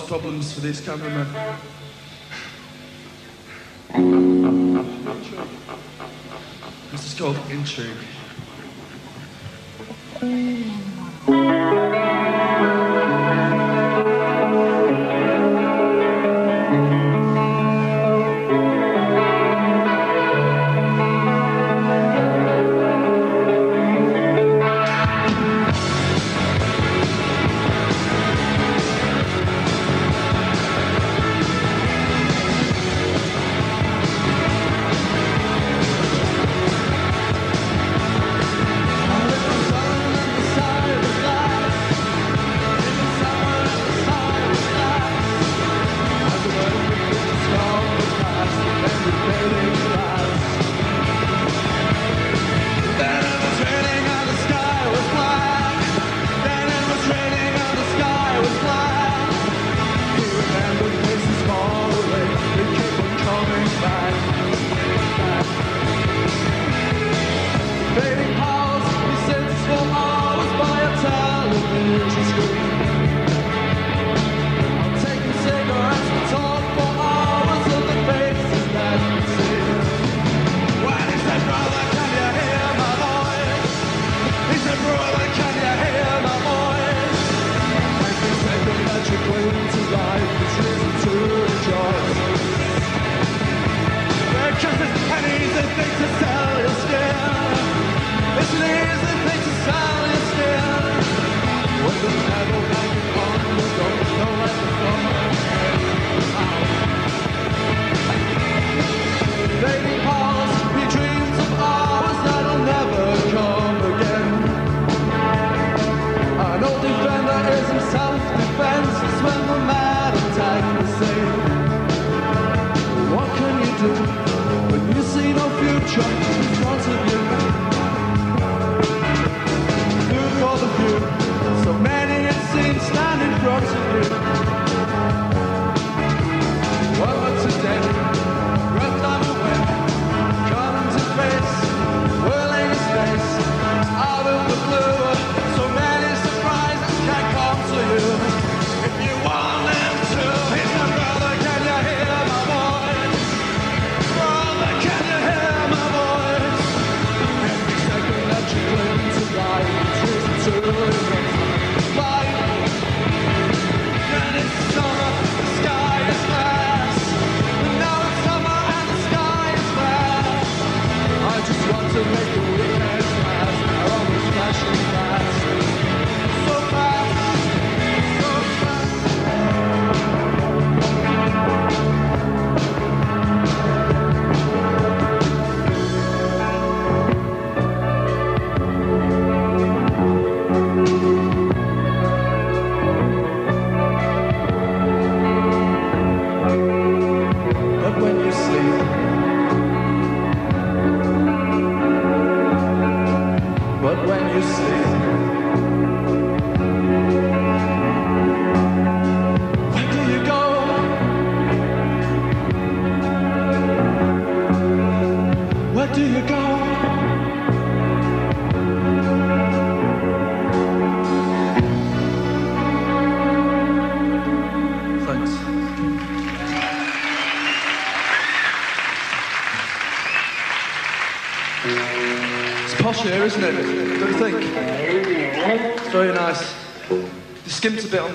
problems for these cameramen. This is called Intrigue.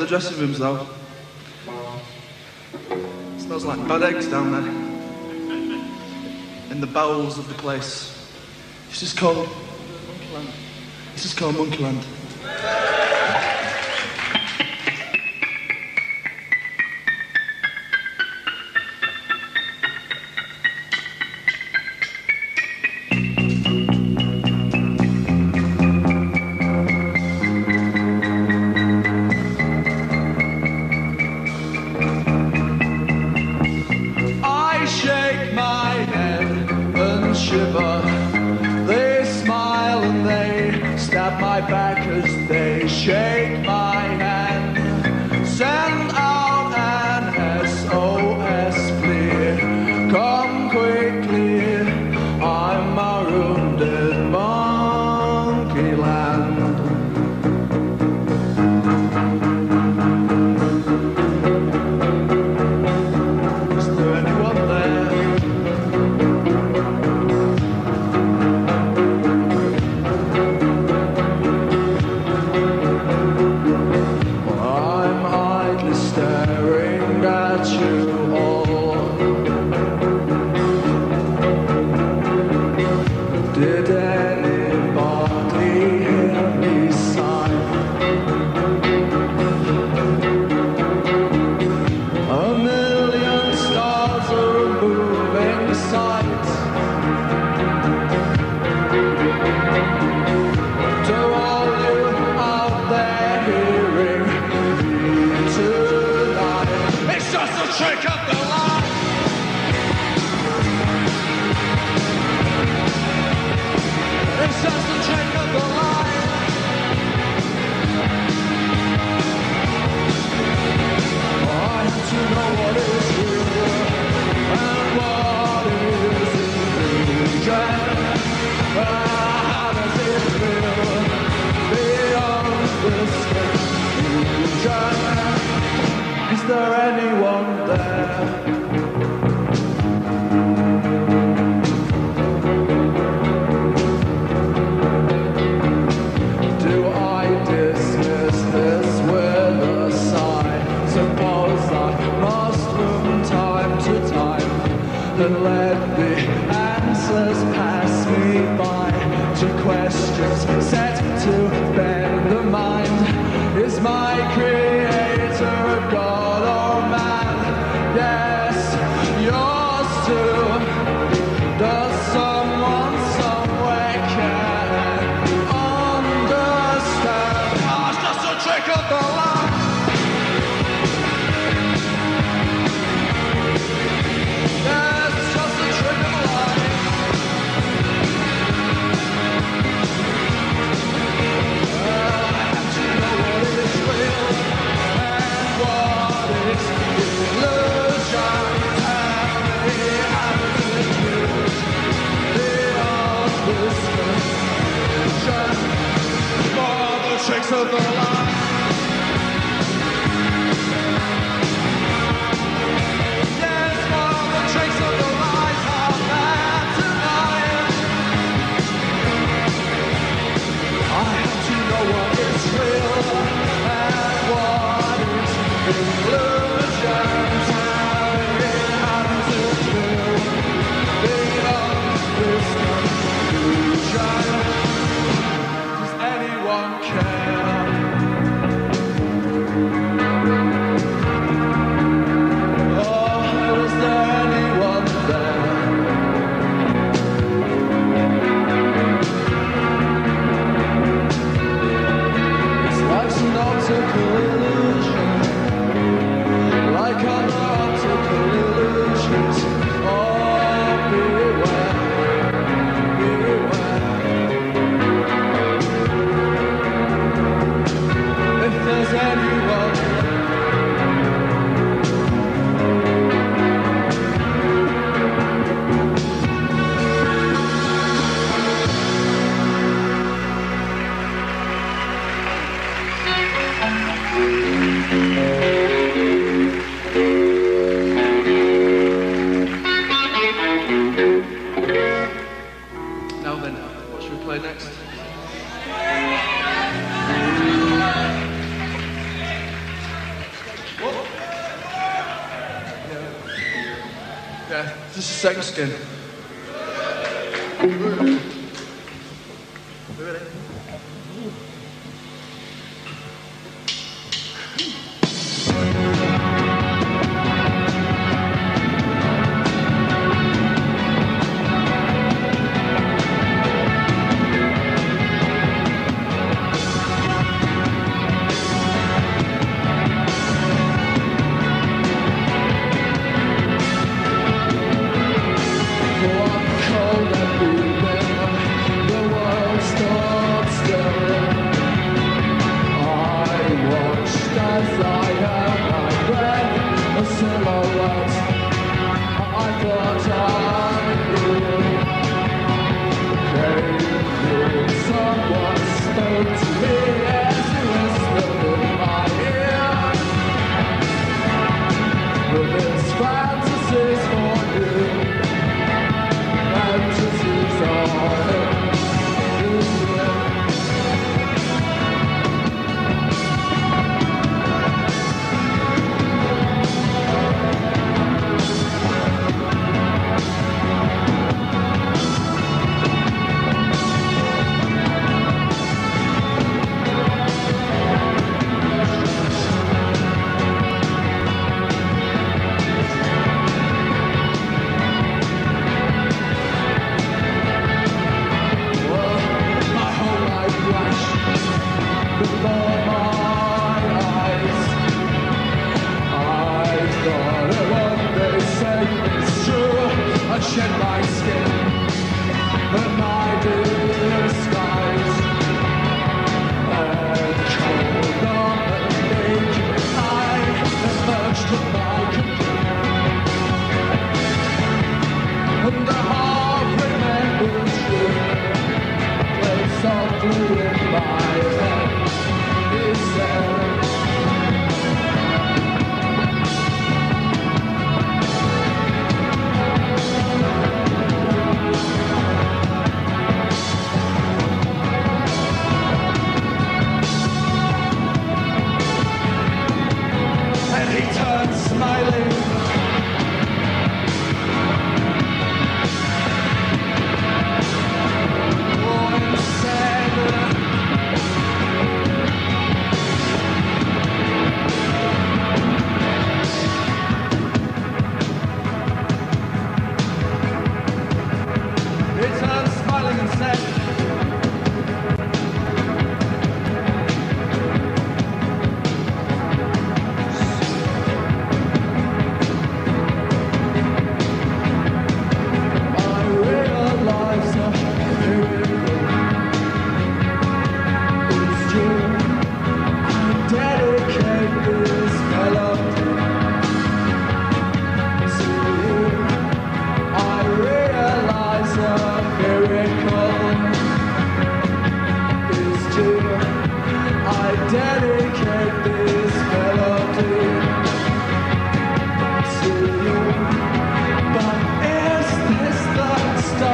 dressing rooms though. It smells like bad eggs down there. In the bowels of the place. It's just called. It's just called Monkeyland. Well then, what should we play next? Yeah. yeah, this is Skin.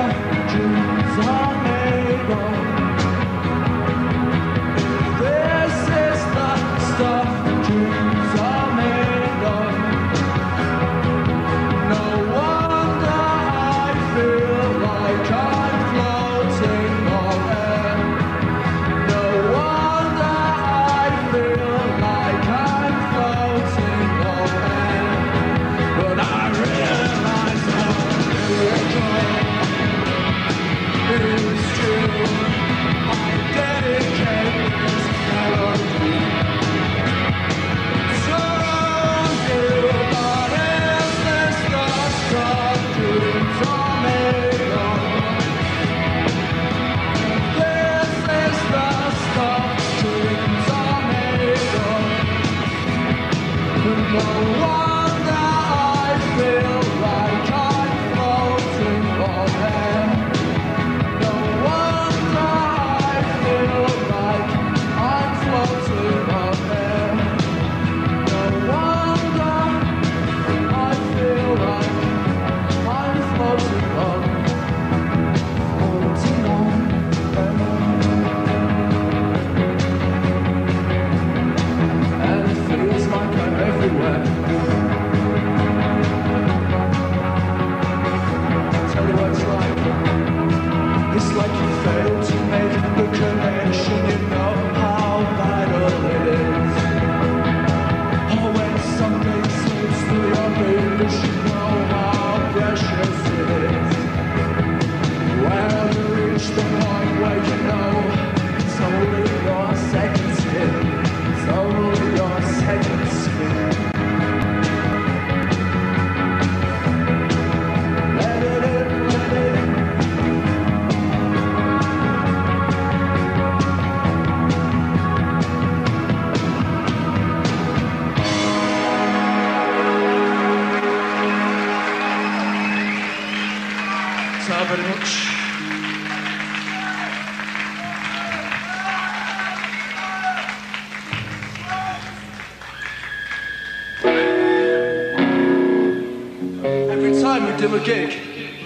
July.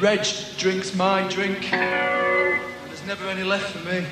Reg drinks my drink. There's never any left for me.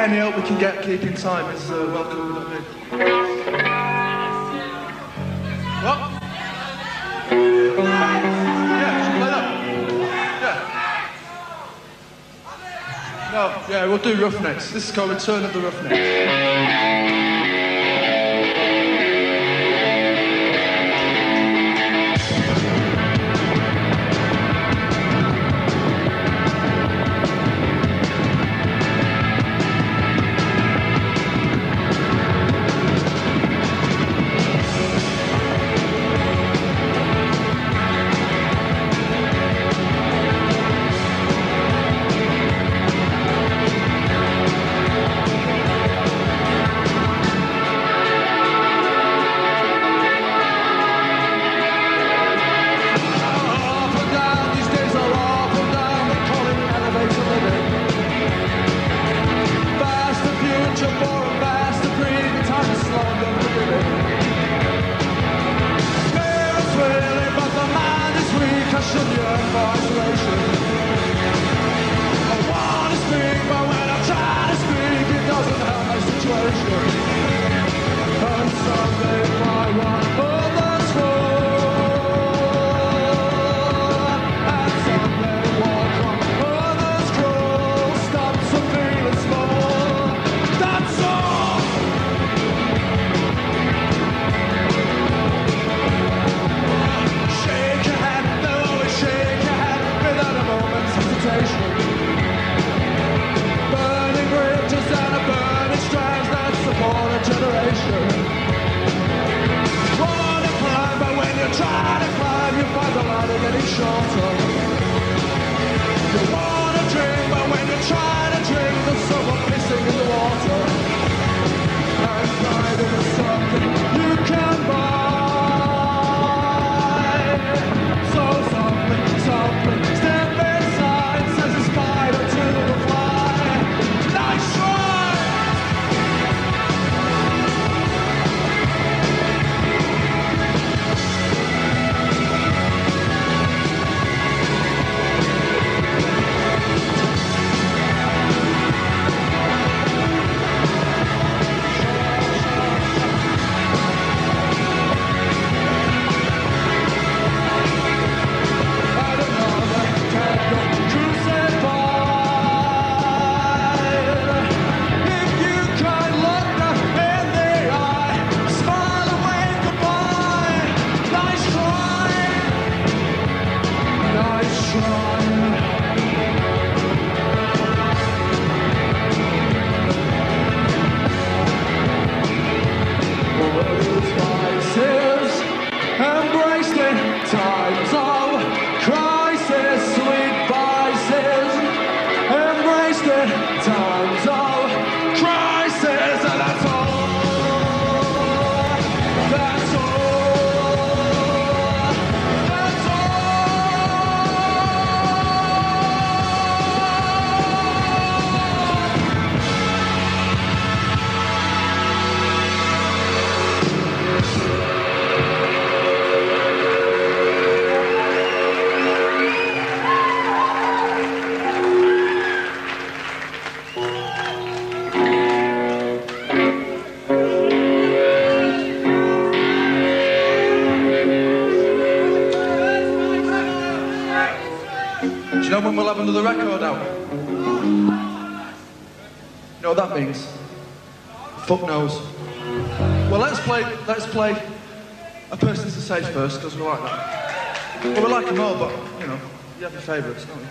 any help we can get keeping time is uh, welcome. What? Yeah, No, yeah, we'll do Roughnecks. This is called Return of the Roughnecks. and we'll have another record out. You know what that means? Fuck knows. Well, let's play, let's play a person to say first, because we like that. Well, we like them all, but, you know, you have your favourites, don't you?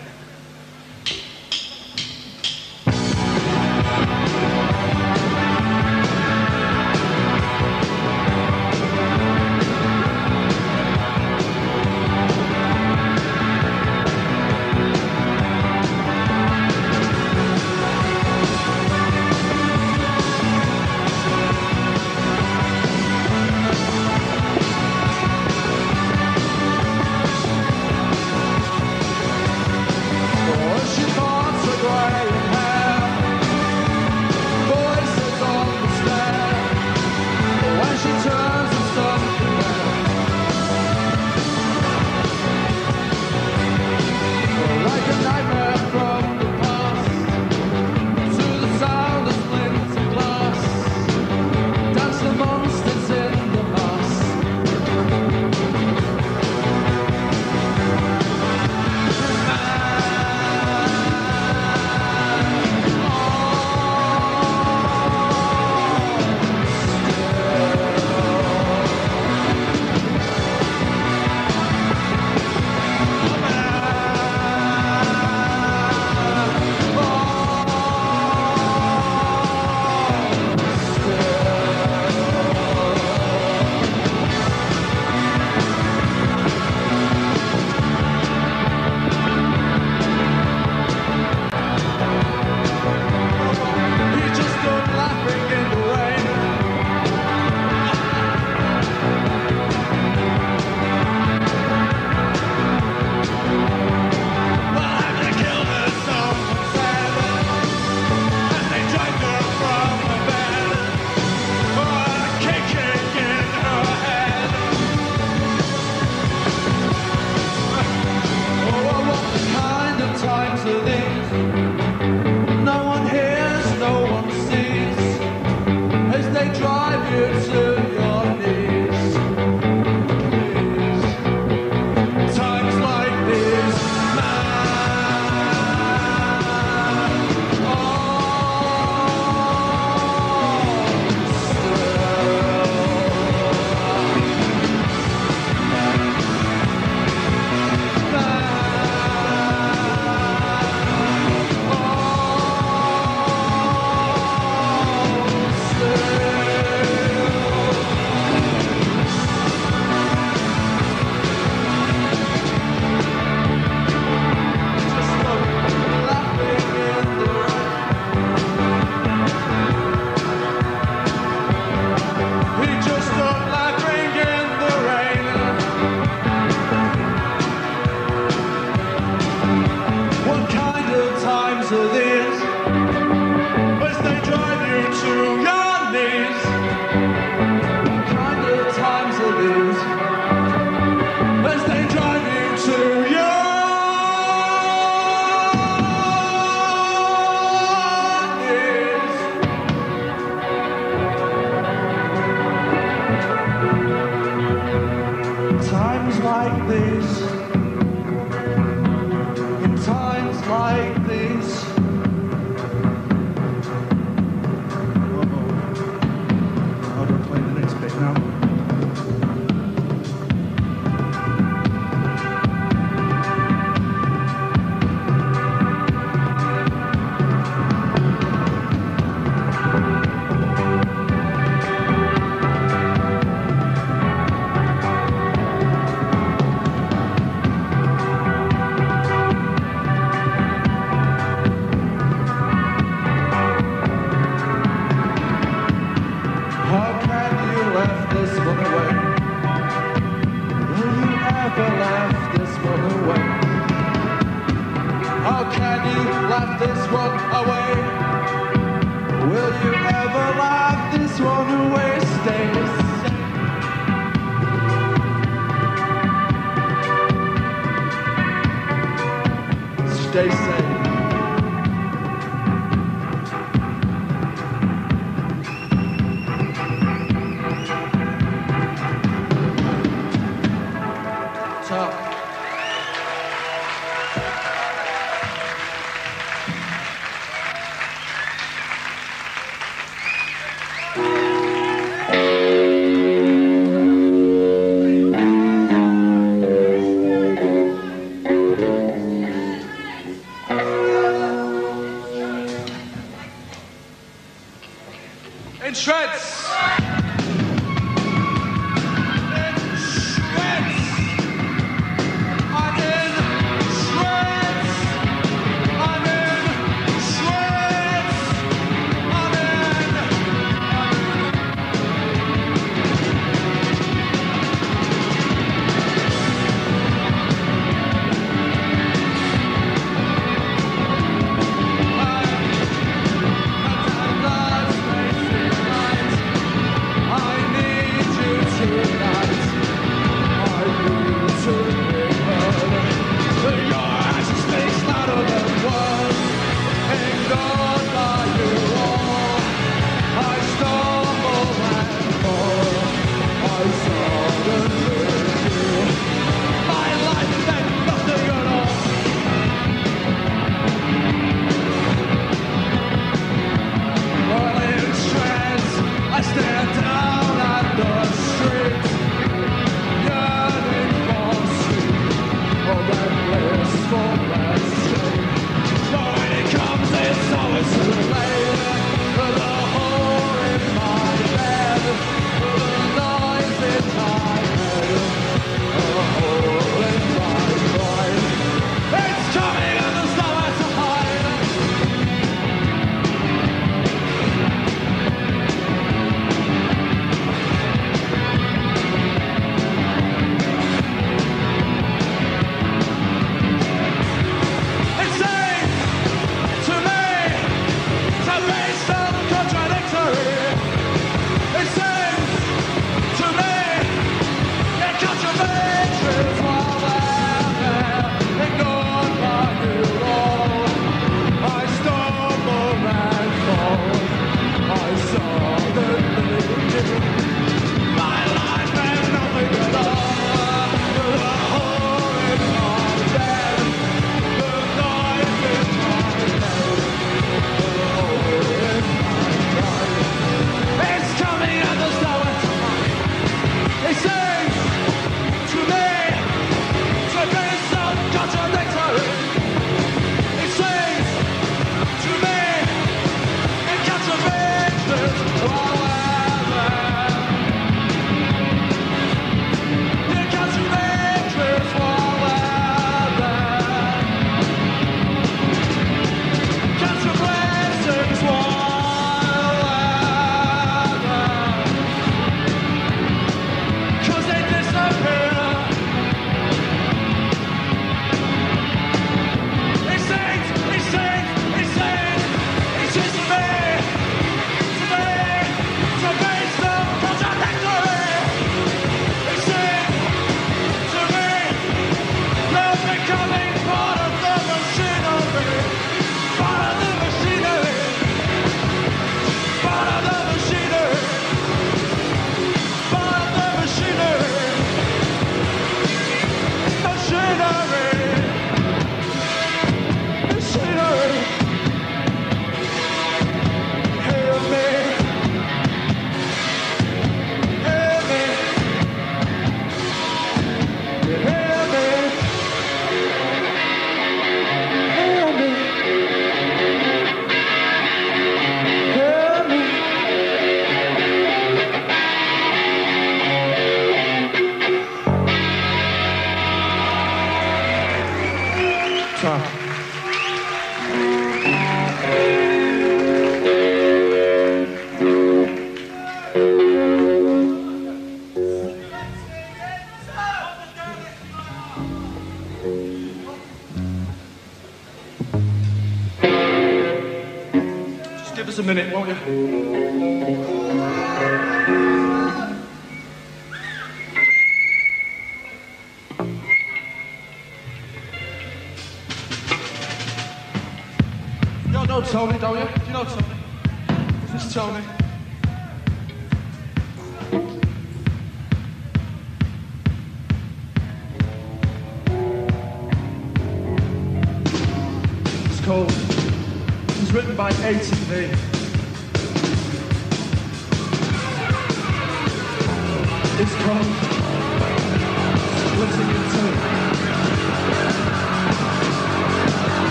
Was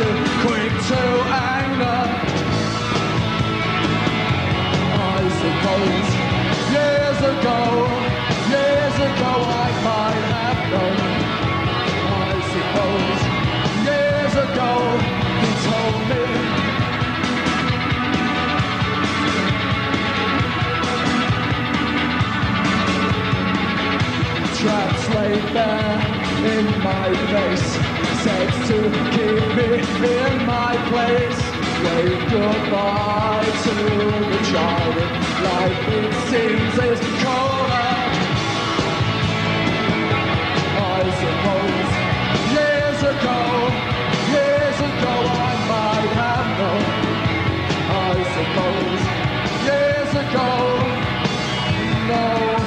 too quick to anger. I suppose years ago, years ago I might have known. I suppose years ago he told me. Laid bare in my face likes to keep me in my place. Wave goodbye to the child. Life it seems is cold. I suppose years ago, years ago I might have known. I suppose years ago, no.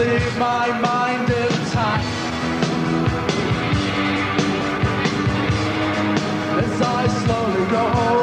leave my mind intact as I slowly roll.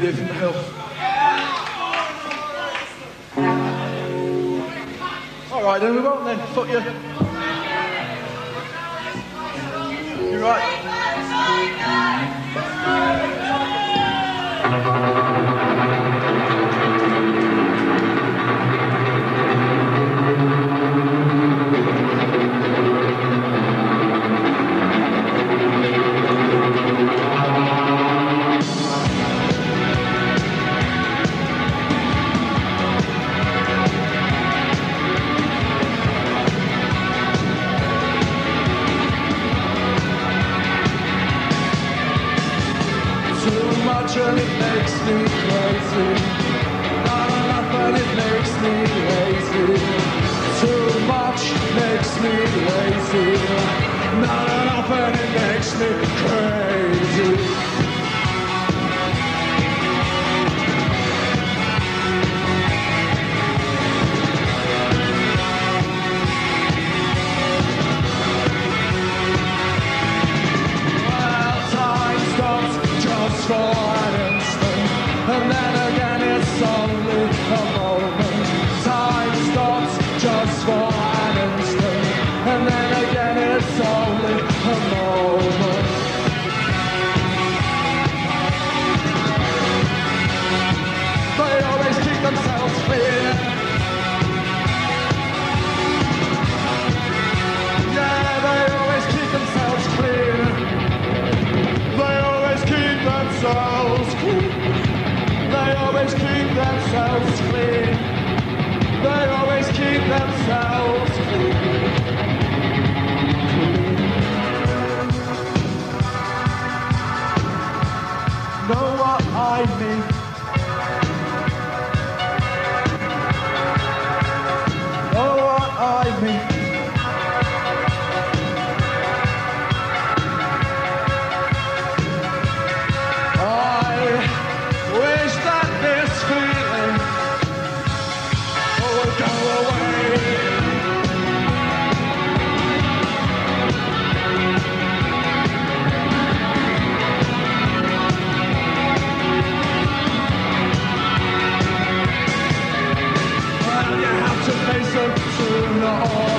live didn't help. it makes me cry. No, I mean. Oh.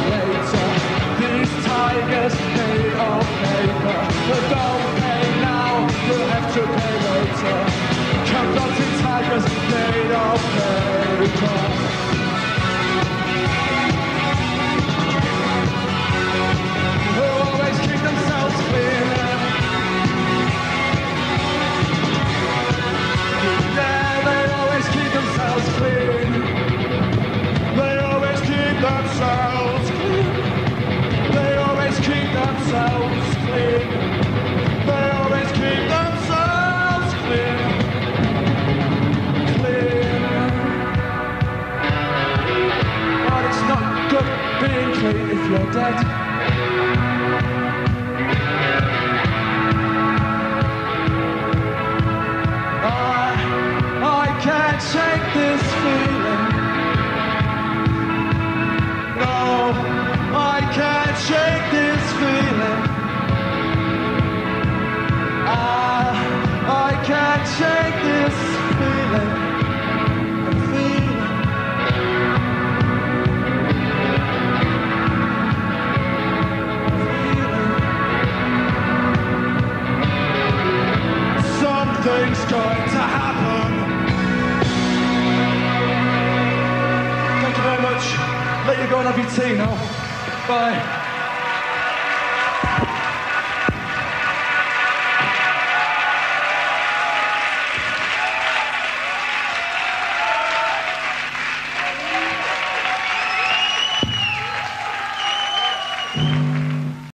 dead. going up your tea now. Bye.